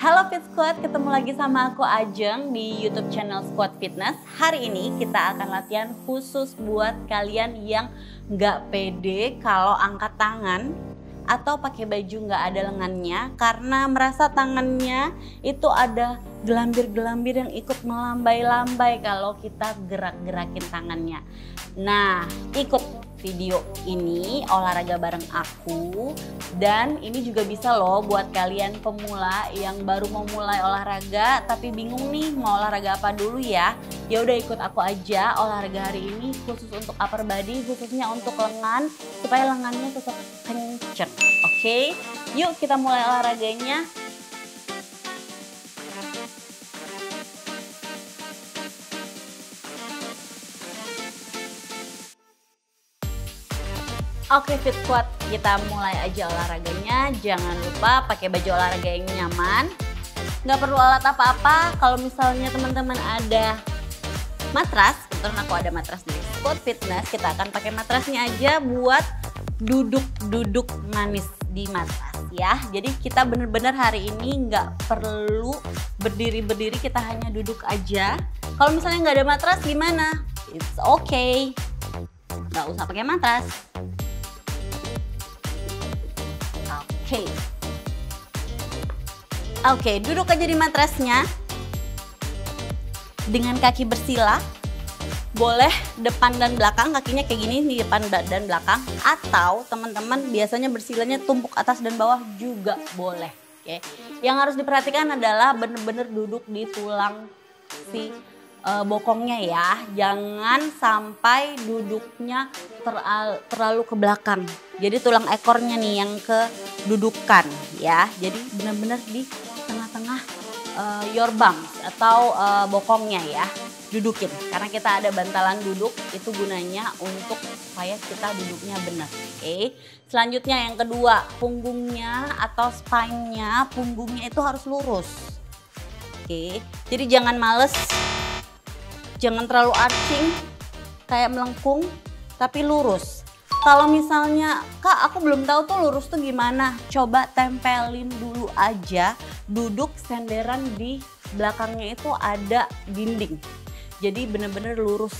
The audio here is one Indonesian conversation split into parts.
Halo Fit Squad, ketemu lagi sama aku Ajeng di YouTube channel Squad Fitness. Hari ini kita akan latihan khusus buat kalian yang nggak pede kalau angkat tangan atau pakai baju nggak ada lengannya karena merasa tangannya itu ada gelambir-gelambir yang ikut melambai-lambai kalau kita gerak-gerakin tangannya. Nah, ikut video ini olahraga bareng aku. Dan ini juga bisa loh buat kalian pemula yang baru mau mulai olahraga tapi bingung nih mau olahraga apa dulu ya. Ya udah ikut aku aja olahraga hari ini khusus untuk upper body khususnya untuk lengan supaya lengannya tetap kenceng. Oke? Okay? yuk kita mulai olahraganya Oke Fit Squad, kita mulai aja olahraganya. Jangan lupa pakai baju olahraga yang nyaman. Nggak perlu alat apa-apa. Kalau misalnya teman-teman ada matras, kebetulan aku ada matras di Squad Fitness, kita akan pakai matrasnya aja buat duduk-duduk manis di matras ya. Jadi kita bener-bener hari ini nggak perlu berdiri-berdiri, kita hanya duduk aja. Kalau misalnya nggak ada matras gimana? It's okay. Nggak usah pakai matras. Oke. Okay. Oke, duduk aja di matrasnya. Dengan kaki bersila. Boleh depan dan belakang, kakinya kayak gini di depan dan belakang. Atau teman-teman biasanya bersilanya tumpuk atas dan bawah juga boleh. Oke. Yang harus diperhatikan adalah bener-bener duduk di tulang si uh, bokongnya ya. Jangan sampai duduknya teral, terlalu ke belakang. Jadi tulang ekornya nih yang kedudukan ya. Jadi benar-benar di tengah-tengah uh, your bungs atau uh, bokongnya ya. Dudukin karena kita ada bantalan duduk itu gunanya untuk supaya kita duduknya benar. Oke. Okay. Selanjutnya yang kedua, punggungnya atau spine-nya, punggungnya itu harus lurus. Oke. Okay. Jadi jangan males jangan terlalu arching kayak melengkung tapi lurus. Kalau misalnya kak aku belum tahu tuh lurus tuh gimana coba tempelin dulu aja. Duduk senderan di belakangnya itu ada dinding. Jadi bener-bener lurus.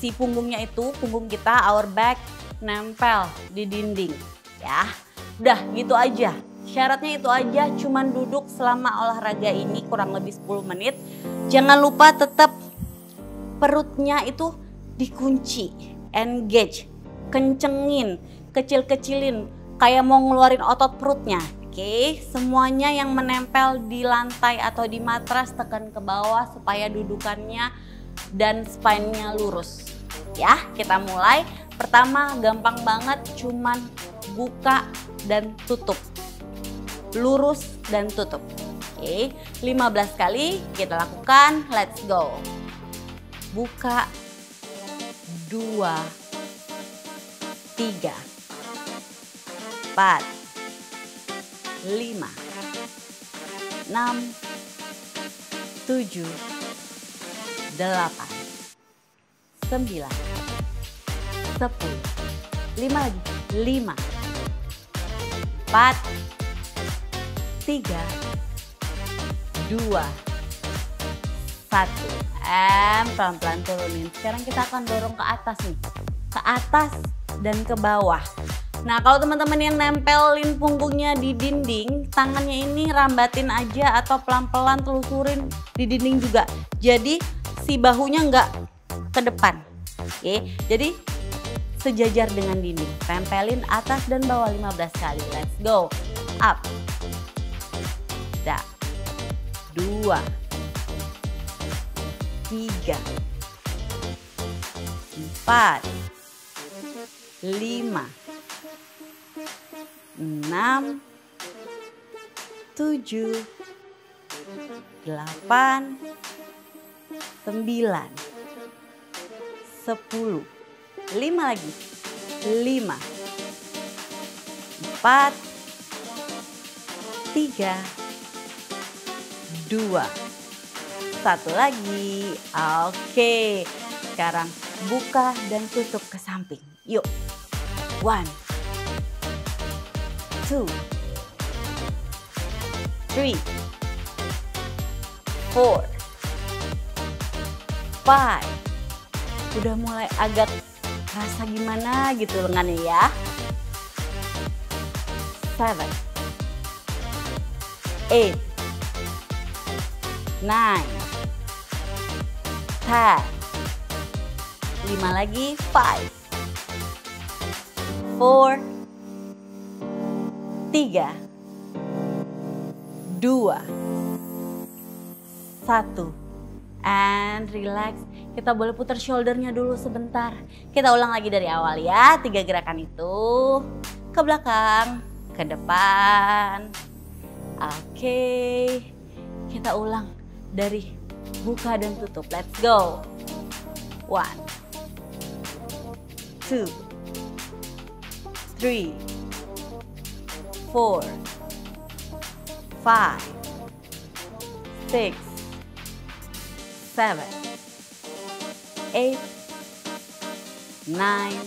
Si punggungnya itu punggung kita our back nempel di dinding. Ya udah gitu aja. Syaratnya itu aja cuman duduk selama olahraga ini kurang lebih 10 menit. Jangan lupa tetap perutnya itu dikunci, engage, kencengin, kecil-kecilin, kayak mau ngeluarin otot perutnya. Oke, semuanya yang menempel di lantai atau di matras tekan ke bawah supaya dudukannya dan spine-nya lurus. Ya, kita mulai. Pertama gampang banget cuman buka dan tutup. Lurus dan tutup. Oke, 15 kali kita lakukan. Let's go buka. Dua. Tiga. Empat. Lima. Enam. Tujuh. Delapan. Sembilan. Sepuluh. Lima lagi. Lima. Empat. Tiga. Dua. Satu M pelan-pelan turunin. Sekarang kita akan dorong ke atas nih. Ke atas dan ke bawah. Nah kalau teman-teman yang nempelin punggungnya di dinding, tangannya ini rambatin aja atau pelan-pelan telusurin di dinding juga. Jadi si bahunya nggak ke depan. Oke, jadi sejajar dengan dinding. Tempelin atas dan bawah 15 kali. Let's go. Up. Dah. Dua tiga, empat, lima, enam, tujuh, delapan, sembilan, sepuluh, lima lagi, lima, empat, tiga, dua, satu lagi. Oke. Sekarang buka dan tutup ke samping. Yuk. One. Two. Three. four, five. Udah mulai agak rasa gimana gitu lengannya ya. Seven, eight, nine, ten. Lima lagi, five, four, tiga, dua, satu. And relax. Kita boleh putar shouldernya dulu sebentar. Kita ulang lagi dari awal ya. Tiga gerakan itu. Ke belakang, ke depan. Oke. Kita ulang dari buka dan tutup. Let's go. One. Two. Three. Four. Five. Six seven, eight, nine,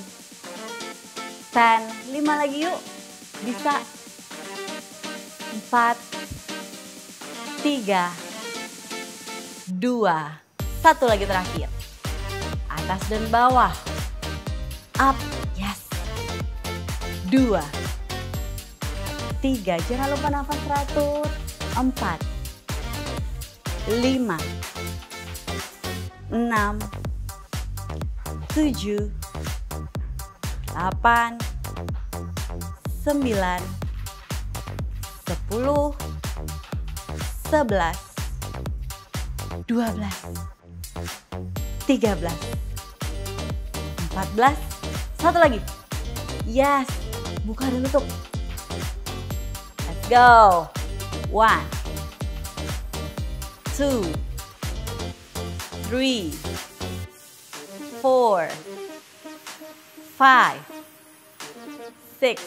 ten. Lima lagi yuk. Bisa. Empat, tiga, dua, satu lagi terakhir. Atas dan bawah. Up, yes. Dua, tiga. Jangan lupa nafas teratur. Empat, lima, enam, tujuh, delapan, sembilan, sepuluh, sebelas, dua belas, tiga belas, empat belas, satu lagi. Yes, buka dan tutup. Let's go. One, two, three, four, five, six,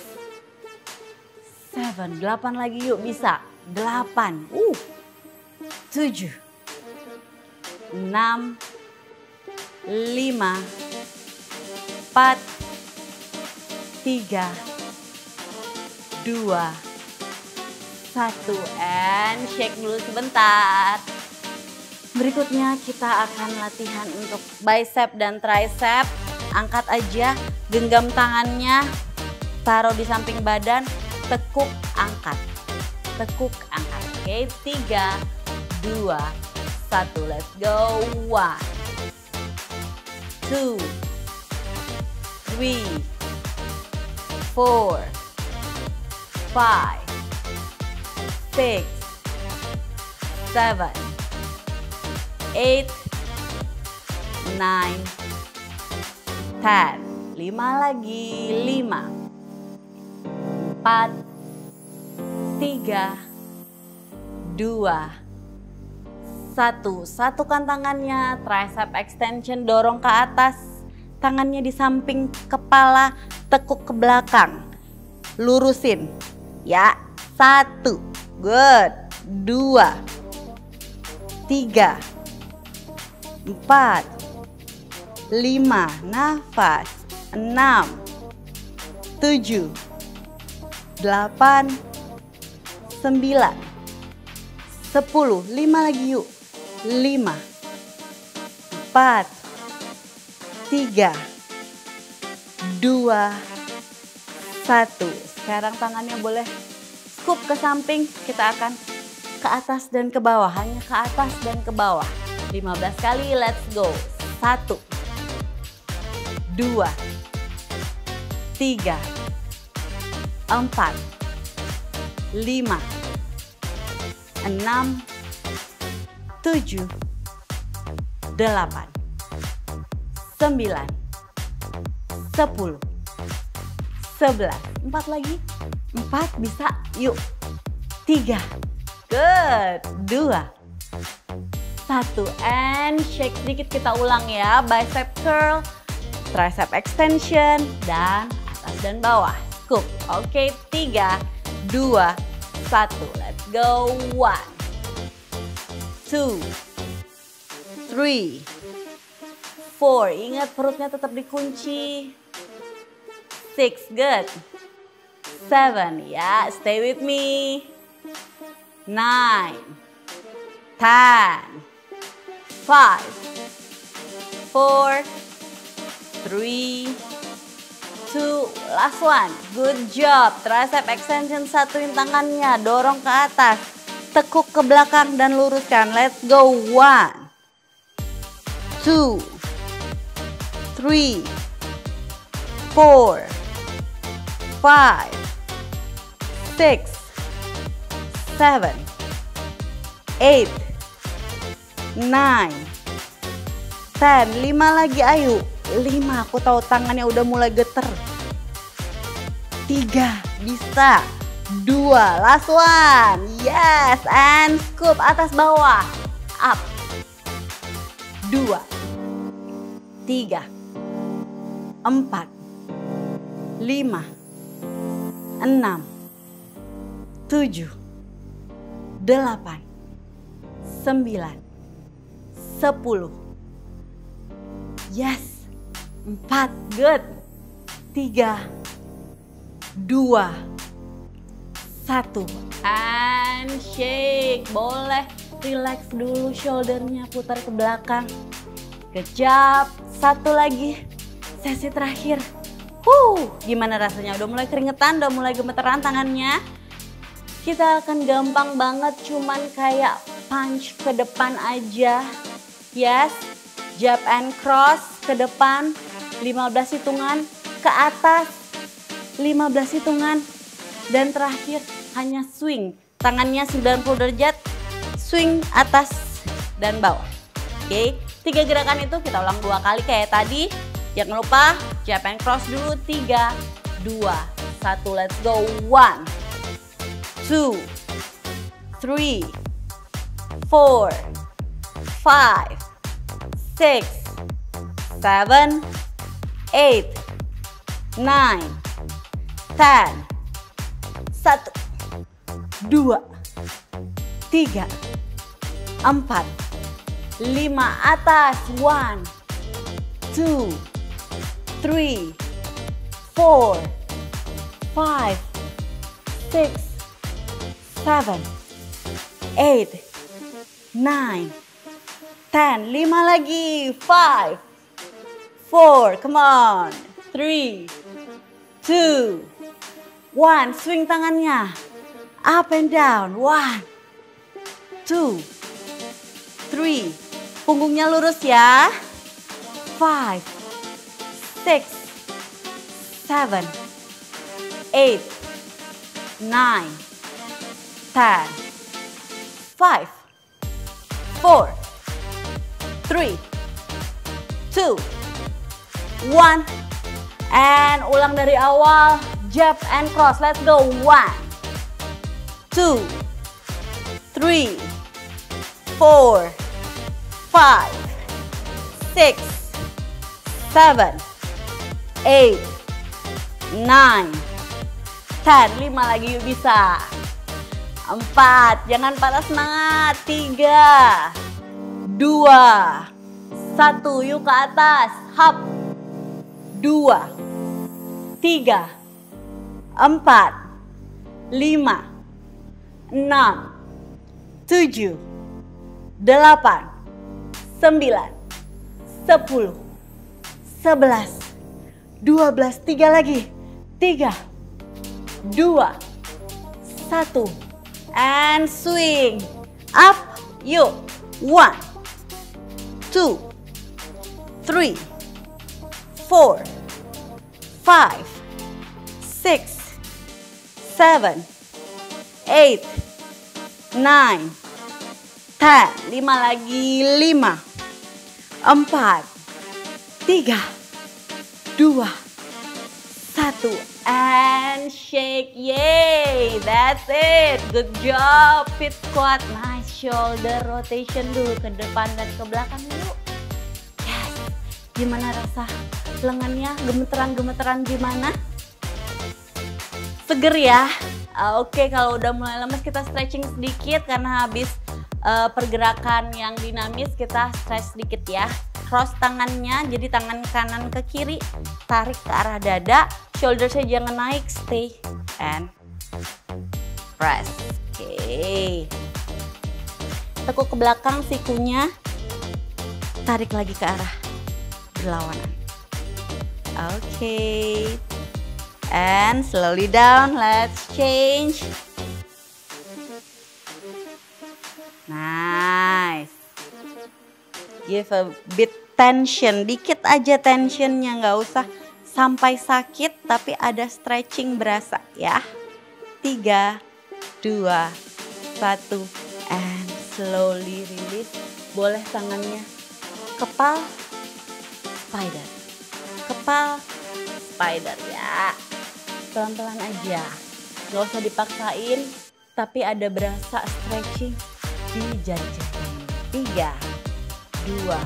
seven. Delapan lagi yuk bisa. Delapan. Uh. Tujuh. Enam. Lima. Empat. Tiga. Dua. Satu. And shake dulu sebentar. Berikutnya kita akan latihan untuk bicep dan tricep. Angkat aja, genggam tangannya, taruh di samping badan, tekuk, angkat. Tekuk, angkat. Oke, tiga, dua, satu. Let's go. One, two, three, four, five, six, seven, eight, nine, ten. Lima lagi, lima, empat, tiga, dua, satu. Satukan tangannya, tricep extension, dorong ke atas. Tangannya di samping kepala, tekuk ke belakang. Lurusin, ya. Satu, good. Dua, tiga, empat, lima, nafas, enam, tujuh, delapan, sembilan, sepuluh, lima lagi yuk, lima, empat, tiga, dua, satu. Sekarang tangannya boleh scoop ke samping, kita akan ke atas dan ke bawah, hanya ke atas dan ke bawah. 15 kali, let's go. Satu, dua, tiga, empat, lima, enam, tujuh, delapan, sembilan, sepuluh, sebelas. Empat lagi, empat bisa, yuk. Tiga, good, dua, satu, and shake sedikit kita ulang ya. Bicep curl, tricep extension, dan atas dan bawah. Scoop. Oke, tiga, dua, satu. Let's go. One, two, three, four. Ingat perutnya tetap dikunci. Six, good. Seven, ya, stay with me. Nine, ten, five, four, three, two, last one. Good job. Tricep extension satuin tangannya, dorong ke atas. Tekuk ke belakang dan luruskan. Let's go. One, two, three, four, five, six, seven, eight, nine, ten. Lima lagi ayo. Lima, aku tahu tangannya udah mulai geter. Tiga, bisa. Dua, last one. Yes, and scoop atas bawah. Up. Dua. Tiga. Empat. Lima. Enam. Tujuh. Delapan. Sembilan. Sepuluh. Yes. Empat. Good. Tiga. Dua. Satu. And shake. Boleh relax dulu shouldernya putar ke belakang. Kejap. Satu lagi. Sesi terakhir. Huh, gimana rasanya? Udah mulai keringetan, udah mulai gemeteran tangannya. Kita akan gampang banget cuman kayak punch ke depan aja. Yes, jab and cross ke depan 15 hitungan ke atas 15 hitungan dan terakhir hanya swing. Tangannya 90 derajat swing atas dan bawah. Oke tiga gerakan itu kita ulang dua kali kayak tadi. Jangan lupa jab and cross dulu. Tiga dua satu let's go. One two three four five six seven, eight, nine, ten. Satu, dua, tiga, empat, lima atas. One, two, three, four, five, six, seven, eight, nine, ten. Lima lagi. Five, four, come on. Three, two, one. Swing tangannya. Up and down. One, two, three. Punggungnya lurus ya. Five, six, seven, eight, nine, ten. Five, four, three, two, one. And ulang dari awal, jab and cross. Let's go. One, two, three, four, five, six, seven, eight, nine, ten. Lima lagi yuk bisa. Empat, jangan patah semangat. Tiga, dua, satu, yuk ke atas. Hop dua, tiga, empat, lima, enam, tujuh, delapan, sembilan, sepuluh, sebelas, dua belas, tiga lagi, tiga, dua, satu, and swing, up, yuk, one, two, three, four, five, six, seven, eight, nine, ten. Lima lagi, lima, empat, tiga, dua, satu. And shake, yay, that's it. Good job, fit squat. Nice shoulder rotation dulu ke depan dan ke belakang dulu. Yes, gimana rasa lengannya gemeteran-gemeteran gimana? Seger ya? Uh, Oke, okay, kalau udah mulai lemes kita stretching sedikit karena habis uh, pergerakan yang dinamis kita stretch sedikit ya. Cross tangannya, jadi tangan kanan ke kiri, tarik ke arah dada, shoulder saya jangan naik, stay and press. Oke. Okay. tekuk ke belakang sikunya, tarik lagi ke arah berlawanan. Oke. Okay. And slowly down, let's change. Nice. Give a bit tension, dikit aja tensionnya, nggak usah sampai sakit tapi ada stretching berasa ya. Tiga, dua, satu, and slowly release. Boleh tangannya kepal, spider. Kepal, spider ya. Pelan-pelan aja, nggak usah dipaksain, tapi ada berasa stretching di jari-jari. Tiga, dua,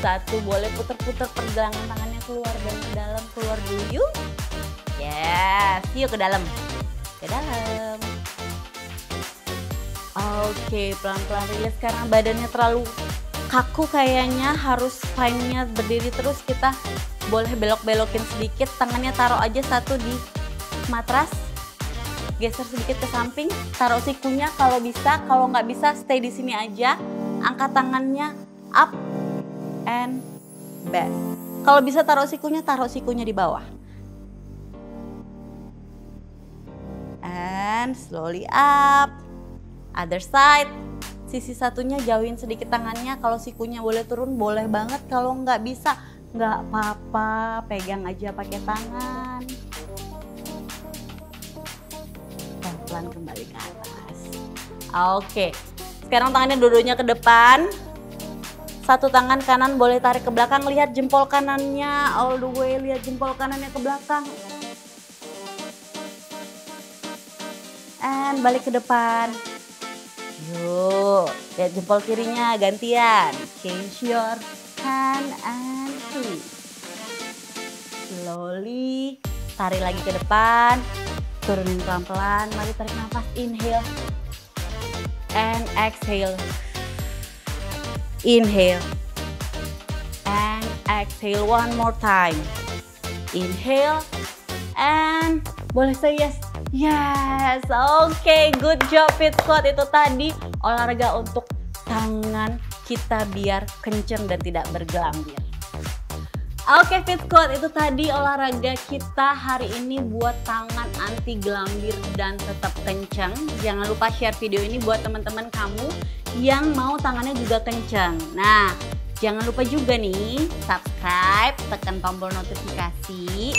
satu. Boleh putar-putar pergelangan tangannya keluar dan ke dalam, keluar dulu yuk. Yes, yuk ke dalam. Ke dalam. Oke, pelan-pelan rilis karena badannya terlalu kaku kayaknya harus spine-nya berdiri terus kita boleh belok-belokin sedikit tangannya taruh aja satu di matras geser sedikit ke samping, taruh sikunya kalau bisa, kalau nggak bisa stay di sini aja, angkat tangannya up and back. Kalau bisa taruh sikunya, taruh sikunya di bawah. And slowly up, other side. Sisi satunya jauhin sedikit tangannya, kalau sikunya boleh turun boleh banget, kalau nggak bisa nggak apa-apa, pegang aja pakai tangan. pelan kembali ke atas. Oke, sekarang tangannya dua-duanya ke depan. Satu tangan kanan boleh tarik ke belakang, lihat jempol kanannya all the way, lihat jempol kanannya ke belakang. And balik ke depan. Yuk, lihat jempol kirinya gantian. Change your hand and please. Slowly, tarik lagi ke depan. Turunin pelan-pelan mari tarik nafas. Inhale and exhale. Inhale and exhale one more time. Inhale and boleh say yes yes oke okay, good job fit squat itu tadi olahraga untuk tangan kita biar kenceng dan tidak bergelambir Oke Fit Squad itu tadi olahraga kita hari ini buat tangan anti gelambir dan tetap kencang. Jangan lupa share video ini buat teman-teman kamu yang mau tangannya juga kencang. Nah, jangan lupa juga nih subscribe, tekan tombol notifikasi,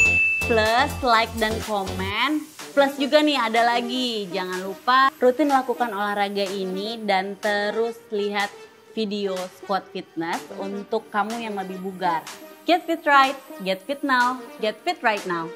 plus like dan komen. Plus juga nih ada lagi, jangan lupa rutin lakukan olahraga ini dan terus lihat video squat fitness untuk kamu yang lebih bugar. Get fit right, get fit now, get fit right now.